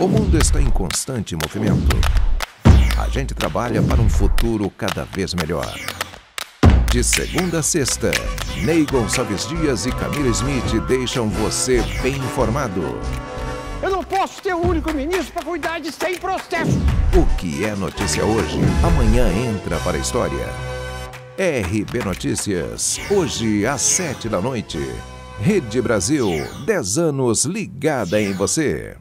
O mundo está em constante movimento. A gente trabalha para um futuro cada vez melhor. De segunda a sexta, Ney Gonçalves Dias e Camila Smith deixam você bem informado. Eu não posso ter um único ministro para cuidar de 100 processos. O que é notícia hoje, amanhã entra para a história. RB Notícias, hoje às sete da noite. Rede Brasil, 10 anos ligada em você.